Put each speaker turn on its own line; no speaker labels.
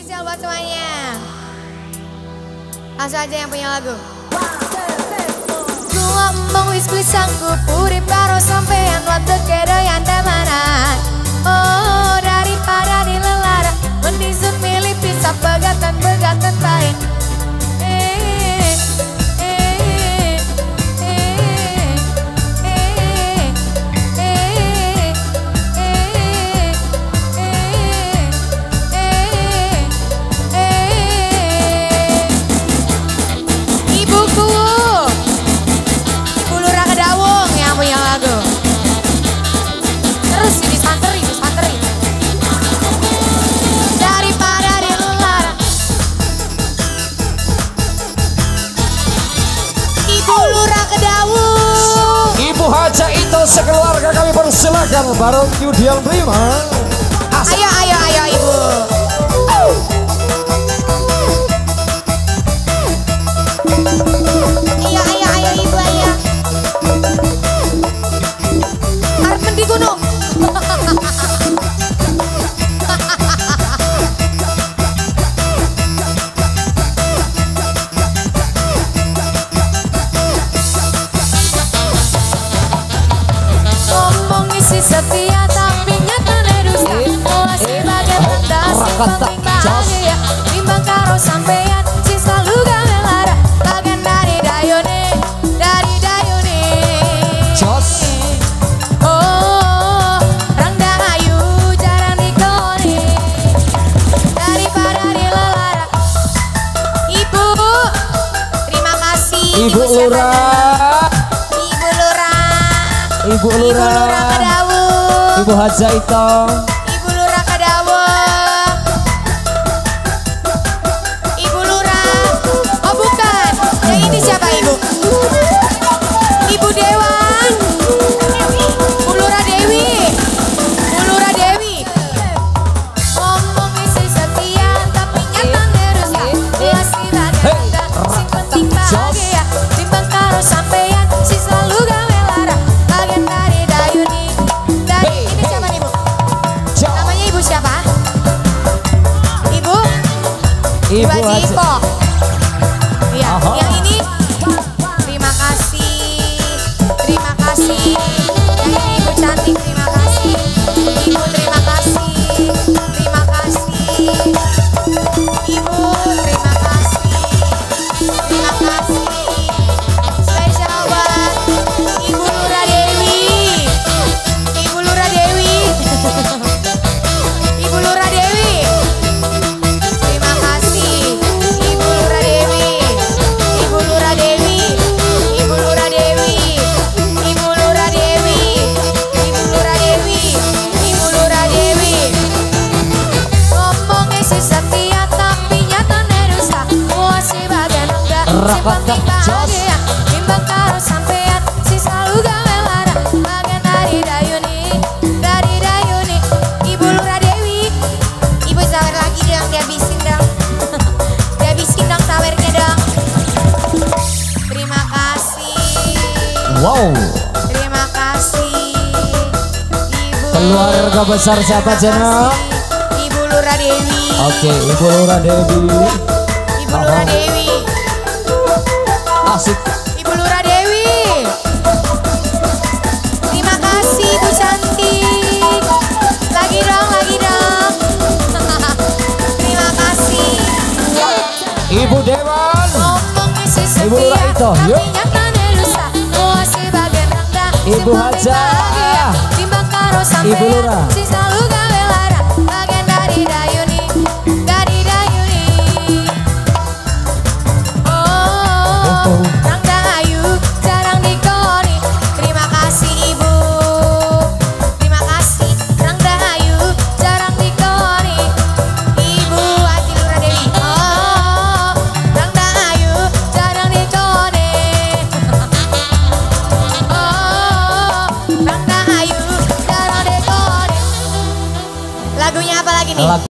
Spesial buat semuanya. Langsung aja yang punya lagu. Ku ngomong wis sanggup urip
dan bareng Studio Prima.
Ayo penting bahagia Timbang karo sampean si selalu gawe lara Bagian dari dayone, dari dayone
Jos.
Oh, rang dahayu jarang dikeloni Daripada dilelara Ibu, terima kasih
Ibu Lurah.
namanya? Ibu Lurah
Ibu
Ibu Lurah
Lurah.
Kedawung
Ibu Haja itu.
Yang ini siapa Ibu? Ibu Dewan Bu Lurah Dewi Bu Dewi setia Tapi nyata ngerusak Masih
Hey,
ada Si penting
Jos.
bahagia Timbang karo sampean Si selalu gawe lara Bagian dari dayuni Dari
Hey,
ini siapa nih Bu?
Jo.
Namanya ibu siapa? Ibu?
Ibu
Haji. Iko. Iya,
Aha.
yang ini karo sampean dari dayuni. Dari dayuni. Ibu Lura Dewi. Ibu sawer lagi dong, dihabisin dong. dihabisin dong sawernya dong. Terima kasih.
Wow.
Terima kasih. Ibu.
Keluarga besar siapa,
kasih. Ibu Lura Dewi.
Oke, Ibu Lura Dewi.
Ibu Lura. Dewi.
Asik.
Ibu Lura Dewi. Terima kasih Ibu cantik. Lagi dong, lagi dong. Terima kasih.
Ibu Dewan. Ibu Lura itu, yuk.
si
Ibu Haja. Ibu Lura.
nih. Laku